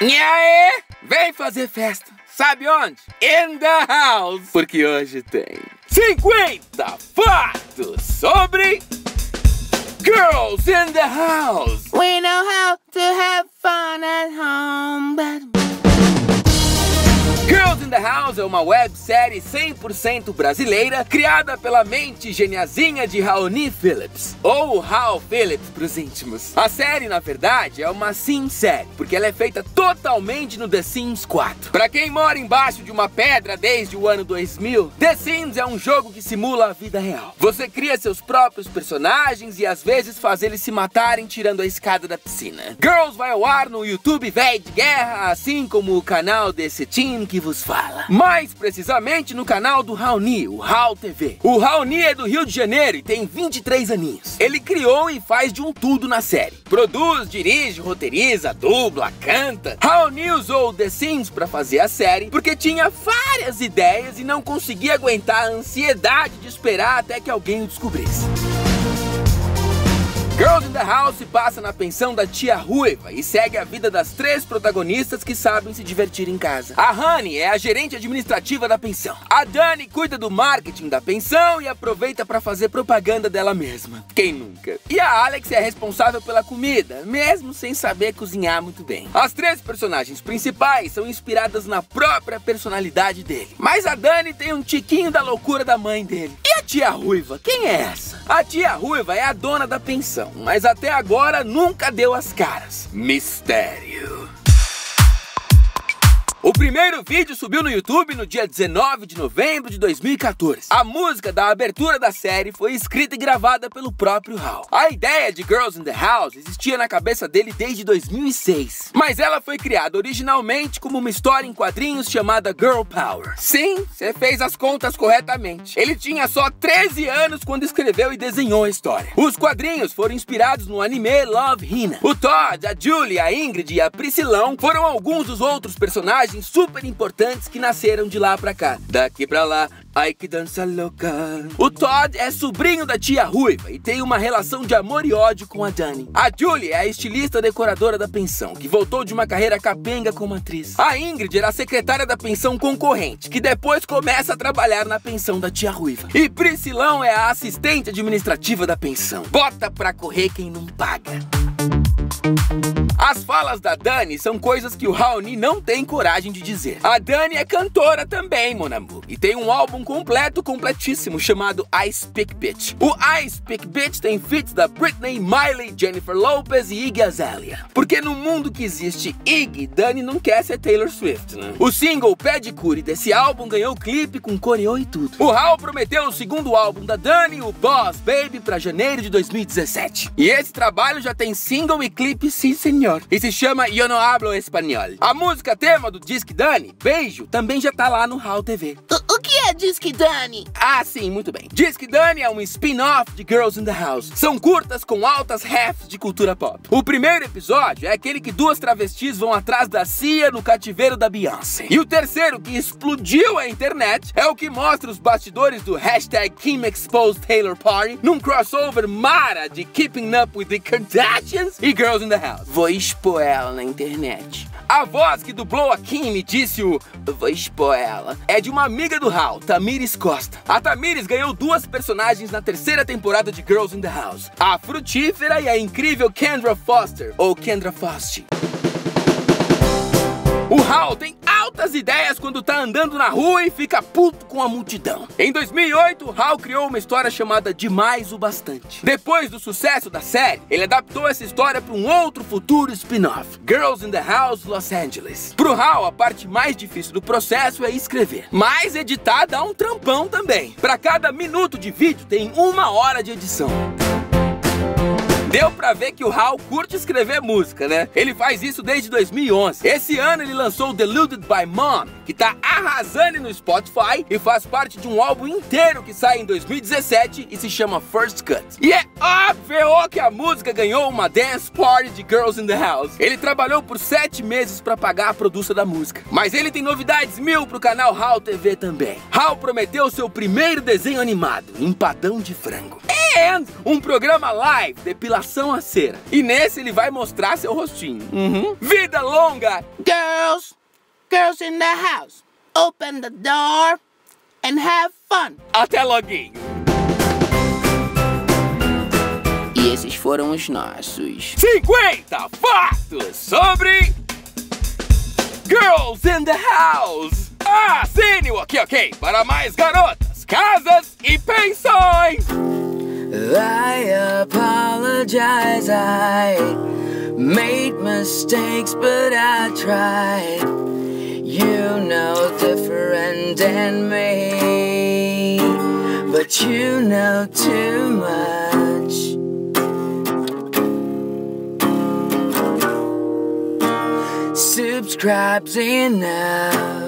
E aí? Vem fazer festa. Sabe onde? In the house. Porque hoje tem 50 fatos sobre Girls in the House. We know how to have fun at home, but... In the House é uma websérie 100% brasileira criada pela mente geniazinha de Raoni Phillips, ou Hal Phillips pros íntimos. A série, na verdade, é uma sim série, porque ela é feita totalmente no The Sims 4. Pra quem mora embaixo de uma pedra desde o ano 2000, The Sims é um jogo que simula a vida real. Você cria seus próprios personagens e às vezes faz eles se matarem tirando a escada da piscina. Girls vai ao ar no YouTube Véi de Guerra, assim como o canal desse team que vos fala. Mais precisamente no canal do Raoni, o Raul TV. O Raoni é do Rio de Janeiro e tem 23 aninhos. Ele criou e faz de um tudo na série. Produz, dirige, roteiriza, dubla, canta. Raoni usou o The Sims para fazer a série porque tinha várias ideias e não conseguia aguentar a ansiedade de esperar até que alguém o descobrisse. Girls in the House se passa na pensão da tia Ruiva e segue a vida das três protagonistas que sabem se divertir em casa. A Honey é a gerente administrativa da pensão. A Dani cuida do marketing da pensão e aproveita para fazer propaganda dela mesma. Quem nunca? E a Alex é responsável pela comida, mesmo sem saber cozinhar muito bem. As três personagens principais são inspiradas na própria personalidade dele. Mas a Dani tem um tiquinho da loucura da mãe dele. E a tia Ruiva, quem é essa? A tia Ruiva é a dona da pensão mas até agora nunca deu as caras. Mistério. O primeiro vídeo subiu no YouTube no dia 19 de novembro de 2014. A música da abertura da série foi escrita e gravada pelo próprio Hal. A ideia de Girls in the House existia na cabeça dele desde 2006, mas ela foi criada originalmente como uma história em quadrinhos chamada Girl Power. Sim, você fez as contas corretamente. Ele tinha só 13 anos quando escreveu e desenhou a história. Os quadrinhos foram inspirados no anime Love Hina. O Todd, a Julie, a Ingrid e a Priscilão foram alguns dos outros personagens personagens super importantes que nasceram de lá pra cá. Daqui pra lá, ai que dança louca. O Todd é sobrinho da tia Ruiva e tem uma relação de amor e ódio com a Dani. A Julie é a estilista decoradora da pensão, que voltou de uma carreira capenga como atriz. A Ingrid era a secretária da pensão concorrente, que depois começa a trabalhar na pensão da tia Ruiva. E Priscilão é a assistente administrativa da pensão. Bota pra correr quem não paga. As falas da Dani são coisas que o Raoni não tem coragem de dizer. A Dani é cantora também, Monamu, e tem um álbum completo, completíssimo, chamado I Speak Bitch. O I Speak Bitch tem feats da Britney, Miley, Jennifer Lopez e Iggy Azalea. Porque no mundo que existe Iggy, Dani não quer ser Taylor Swift, né? O single Pede Cure desse álbum ganhou clipe com coreo e tudo. O Hal prometeu o segundo álbum da Dani, o Boss Baby, para janeiro de 2017. E esse trabalho já tem single e clipe, sim senhor e se chama Eu Não Hablo Espanhol. A música tema do Disque Dani, Beijo, também já tá lá no HAL TV. O, o que é Disque Dani? Ah, sim, muito bem. Disque Dani é um spin-off de Girls in the House. São curtas com altas refs de cultura pop. O primeiro episódio é aquele que duas travestis vão atrás da Cia no cativeiro da Beyoncé. E o terceiro, que explodiu a internet, é o que mostra os bastidores do hashtag Kim Exposed Taylor Party num crossover mara de Keeping Up with the Kardashians e Girls in the House. Vou expor ela na internet. A voz que dublou a Kim me disse o vou expor ela é de uma amiga do Hal, Tamires Costa. A Tamires ganhou duas personagens na terceira temporada de Girls in the House: a frutífera e a incrível Kendra Foster, ou Kendra Foster. O Hal tem altas ideias quando tá andando na rua e fica puto com a multidão. Em 2008, Hal criou uma história chamada Demais o Bastante. Depois do sucesso da série, ele adaptou essa história para um outro futuro spin-off, Girls in the House Los Angeles. Pro Hal, a parte mais difícil do processo é escrever, mas editar dá um trampão também. Para cada minuto de vídeo tem uma hora de edição. Deu pra ver que o Hal curte escrever música, né? Ele faz isso desde 2011. Esse ano ele lançou Deluded by Mom, que tá arrasando no Spotify e faz parte de um álbum inteiro que sai em 2017 e se chama First Cut. E é óbvio que a música ganhou uma Dance Party de Girls in the House. Ele trabalhou por sete meses para pagar a produção da música. Mas ele tem novidades mil pro canal Hal TV também. Hal prometeu seu primeiro desenho animado, Empadão de Frango. And um programa live, depilação a cera. E nesse ele vai mostrar seu rostinho. Uhum. Vida longa! Girls, girls in the house, open the door and have fun. Até loguinho! E esses foram os nossos 50 fatos sobre Girls in the House. Assine o Ok Ok para mais garotas, casas e pensões. I apologize, I made mistakes, but I tried. You know different than me, but you know too much. Subscribe's enough.